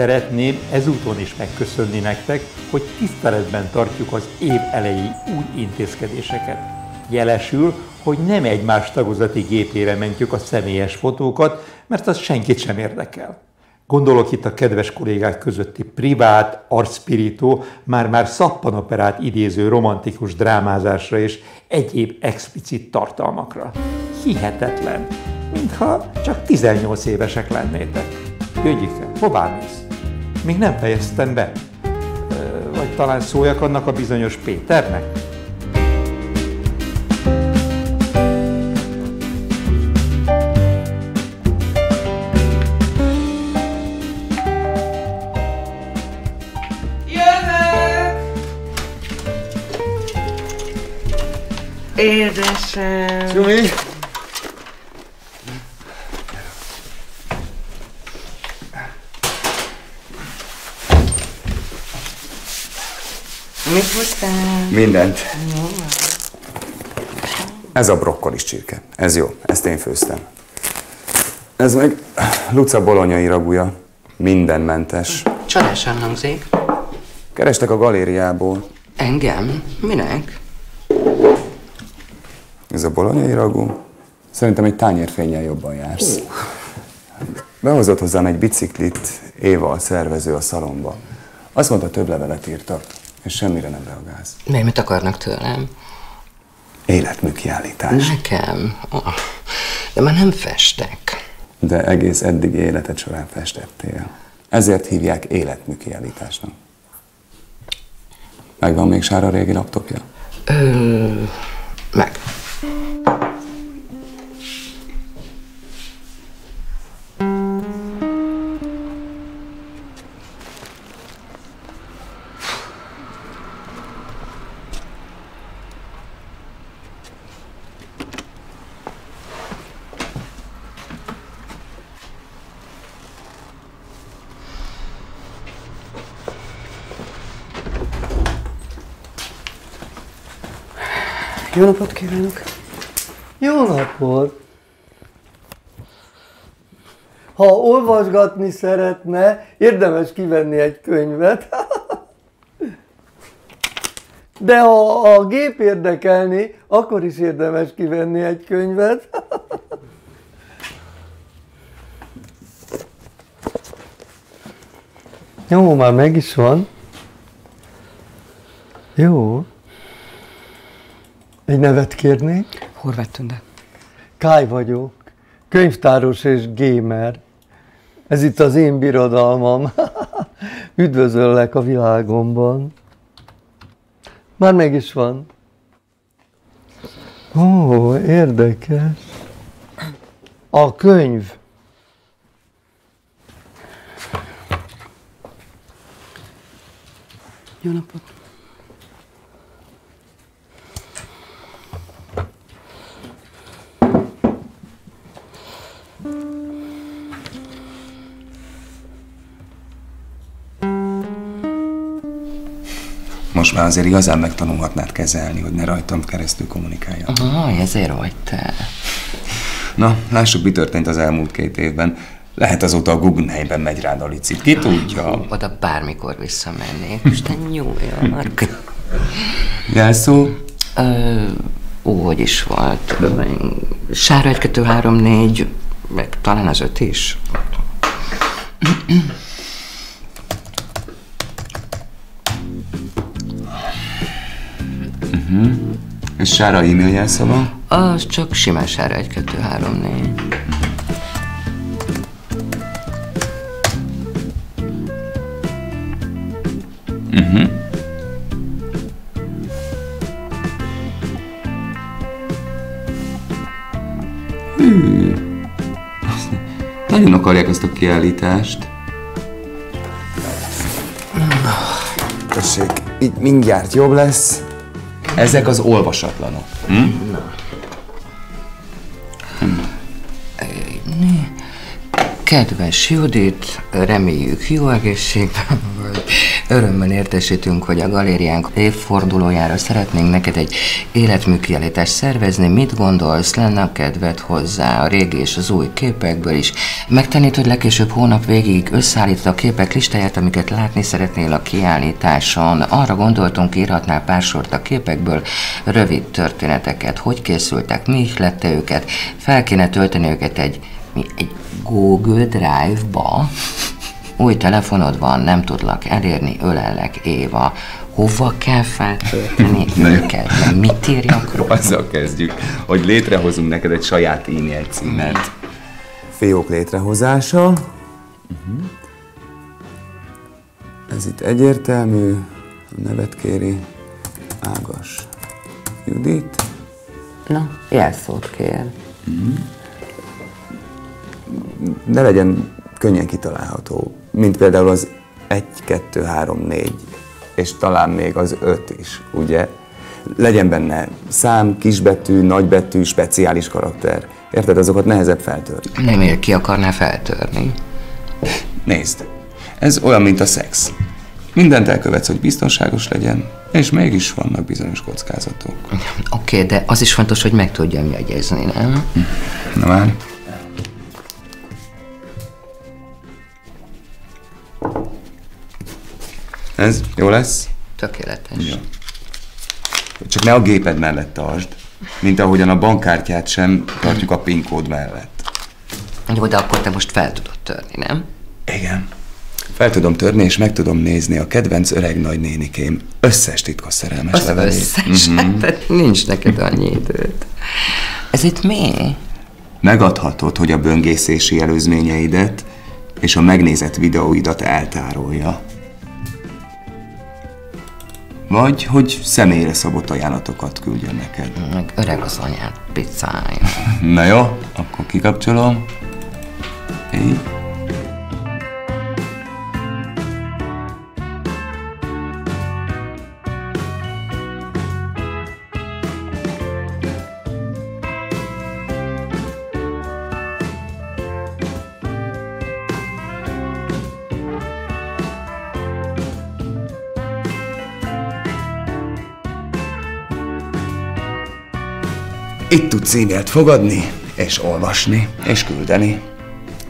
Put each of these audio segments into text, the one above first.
szeretném ezúton is megköszönni nektek, hogy tiszteletben tartjuk az év elejé új intézkedéseket. Jelesül, hogy nem egymás tagozati gépére mentjük a személyes fotókat, mert az senkit sem érdekel. Gondolok itt a kedves kollégák közötti privát, arcspirító, már-már szappanoperát idéző romantikus drámázásra és egyéb explicit tartalmakra. Hihetetlen, mintha csak 18 évesek lennétek. Jöjjük el, hová mész? Még nem fejeztem be. Vagy talán szóljak annak a bizonyos Péternek? Édesem. Csumi! Mit hoztál? Mindent. Ez a brokkolis csirke. Ez jó. Ezt én főztem. Ez meg Luca bolonyai ragúja. Mindenmentes. Csodásan hangzik. Kerestek a galériából. Engem? Minek? Ez a bolonyai ragú. Szerintem egy tányérfényel jobban jársz. Behozott hozzám egy biciklit Éva, a szervező a szalomba. Azt mondta, több levelet írtak, és semmire nem reagálsz. Mi, mit akarnak tőlem? Életmű kiállítás. Nekem? Oh, de már nem festek. De egész eddig életed során festettél. Ezért hívják életmű kiállításnak. Megvan még Sára régi laptopja? Ö, meg. Jó napot kívánok! Jó napot! Ha olvasgatni szeretne, érdemes kivenni egy könyvet. De ha a gép érdekelni, akkor is érdemes kivenni egy könyvet. Jó, már meg is van. Jó. Egy nevet kérnék? Horváth Tünde. Káj vagyok, könyvtáros és gamer. Ez itt az én birodalmam. Üdvözöllek a világomban. Már meg is van. Ó, érdekes. A könyv. Jó napot! Most már azért igazán megtanulhatnád kezelni, hogy ne rajtam keresztül kommunikálja. Ah, ezért vagy te. Na, lássuk, mi történt az elmúlt két évben. Lehet azóta a Guggenheimben megy rád a licit. Ki tudja? Oda bármikor visszamennék. Isten New York. Jelszó? Ö, ó, hogy is volt? Sára 1, 2, 3, 4, meg talán az öt is. És Sára e-mail jelszava? Az csak simán Sára 1, 2, 3, 4. Nagyon akarják ezt a kiállítást. Tessék, így mindjárt jobb lesz. Ezek az olvasatlanok. Hm? Kedves Judit, reméljük jó egészségben vagy. Örömmel értesítünk, hogy a galériánk évfordulójára szeretnénk neked egy életműkiállítást szervezni. Mit gondolsz, lenne a kedved hozzá a régi és az új képekből is? Megtennéd, hogy legkésőbb hónap végig összeállítod a képek listáját, amiket látni szeretnél a kiállításon. Arra gondoltunk, írhatnál pár sort a képekből, rövid történeteket, hogy készültek, mi ihlette őket, fel kéne tölteni őket egy, egy Google Drive-ba, új telefonod van, nem tudlak elérni, ölellek, Éva. Hova kell feltölteni őket? Mit írjak róla? Azzal kezdjük, hogy létrehozunk neked egy saját e-mail címet. Fiók létrehozása. Uh-huh. Ez itt egyértelmű. A nevet kéri. Ágas. Judit. Na, jelszót kér. Ne legyen könnyen kitalálható, mint például az 1, 2, 3, 4, és talán még az 5 is, ugye? Legyen benne szám, kisbetű, nagybetű, speciális karakter. Érted, azokat nehezebb feltörni. Nem ér, ki akarná feltörni. Nézd, ez olyan, mint a szex. Mindent elkövetsz, hogy biztonságos legyen, és mégis vannak bizonyos kockázatok. Oké, okay, de az is fontos, hogy meg tudjam jegyezni, nem? Na már. Ez jó lesz? Tökéletes. Jó. Csak ne a géped mellett tartsd, mint ahogyan a bankkártyát sem tartjuk a PIN kód mellett. Jó, de akkor te most fel tudod törni, nem? Igen. Fel tudom törni, és meg tudom nézni a kedvenc öreg nagynénikém összes titkos szerelmes Az levelét. összes, mm-hmm. tehát nincs neked annyi időd. Ez itt mi? Megadhatod, hogy a böngészési előzményeidet és a megnézett videóidat eltárolja. Vagy, hogy személyre szabott ajánlatokat küldjön neked. Meg öreg az anyád pizzája. Na jó, akkor kikapcsolom. Így. Itt tudsz e-mailt fogadni, és olvasni, és küldeni.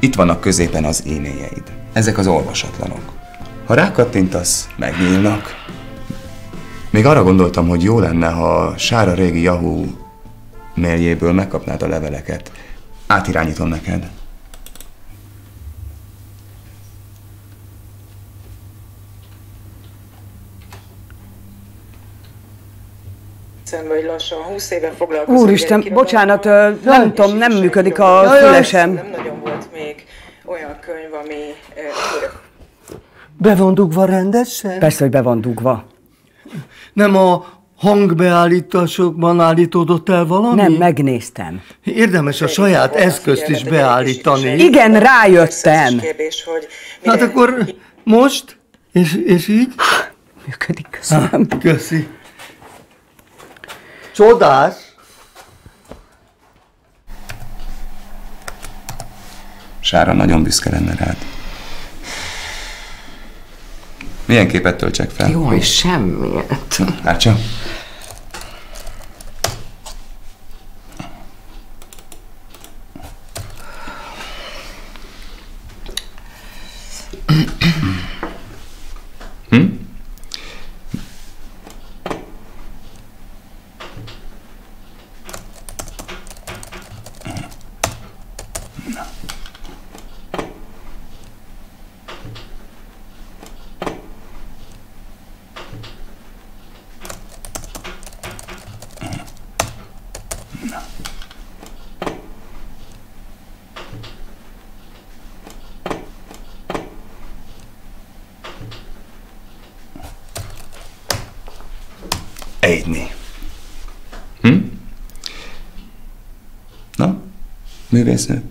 Itt vannak középen az e-mailjeid. Ezek az olvasatlanok. Ha rákattintasz, megnyílnak. Még arra gondoltam, hogy jó lenne, ha Sára régi Yahoo mailjéből megkapnád a leveleket. Átirányítom neked. Vagy lassan 20 éve foglalkozom. Úristen, bocsánat, nem és tudom, nem működik a fülesem. Nem nagyon volt még olyan könyv, ami Be van dugva rendesen? Persze, hogy be van dugva. Nem a hangbeállításokban állítódott el valami? Nem, megnéztem. Érdemes a saját eszközt is beállítani. Igen, rájöttem. kérdés, hogy Hát akkor most? És, és így? Működik, köszönöm. Köszi. Csodás! Sára nagyon büszke lenne rád. Milyen képet töltsek fel? Jó, és semmiet. Hát csak. Hm? Egyni. Hm? Na, művésznő?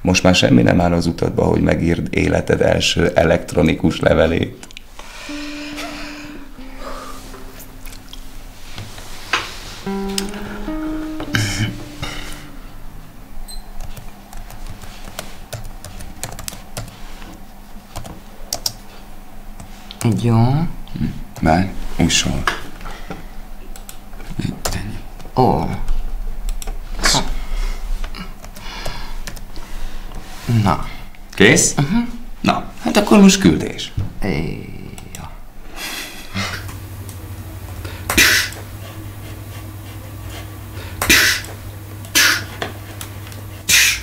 Most már semmi nem áll az utadba, hogy megírd életed első elektronikus levelét. Jó. Várj, úszol. Ó. Na. Kész? Uh-huh. Na, hát akkor most küldés. Éja.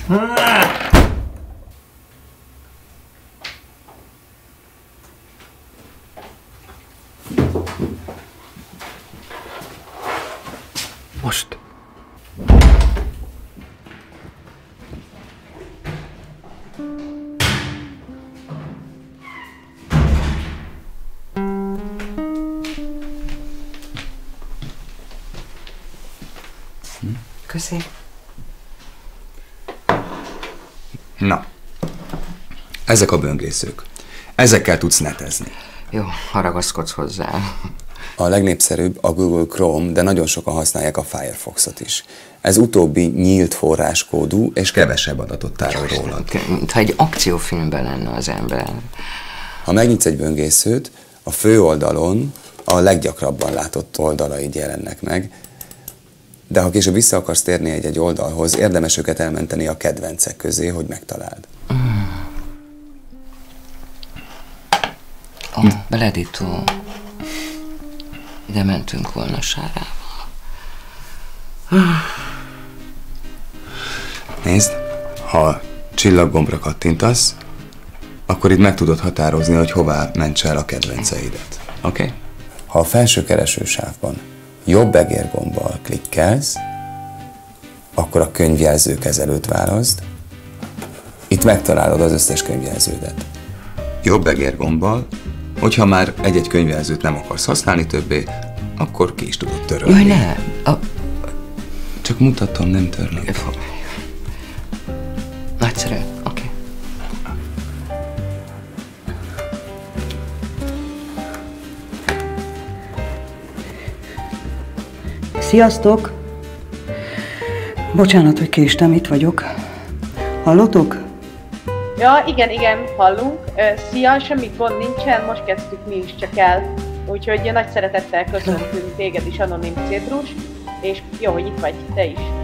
Most. Köszi. Na, ezek a böngészők. Ezekkel tudsz netezni. Jó, ha ragaszkodsz hozzá. A legnépszerűbb a Google Chrome, de nagyon sokan használják a Firefoxot is. Ez utóbbi nyílt forráskódú és kevesebb adatot tárol rólad. Mintha egy akciófilmben lenne az ember. Ha megnyitsz egy böngészőt, a fő oldalon a leggyakrabban látott oldalaid jelennek meg, de ha később vissza akarsz térni egy-egy oldalhoz, érdemes őket elmenteni a kedvencek közé, hogy megtaláld. Ó, beledító. Ide mentünk volna Sárával. Nézd, ha csillaggombra kattintasz, akkor itt meg tudod határozni, hogy hová ments el a kedvenceidet. Oké? Okay? Ha a felső keresősávban jobb egérgombbal klikkelsz, akkor a könyvjelző kezelőt válaszd. Itt megtalálod az összes könyvjelződet. Jobb egérgombbal, hogyha már egy-egy könyvjelzőt nem akarsz használni többé, akkor ki is tudod törölni. Jaj, ne! A, Csak mutatom, nem törlöm. Sziasztok! Bocsánat, hogy késtem, itt vagyok. Hallotok? Ja, igen, igen, hallunk. Szia, semmi gond nincsen, most kezdtük mi is csak el. Úgyhogy nagy szeretettel köszöntünk téged is, Anonim Cédrus, és jó, hogy itt vagy, te is.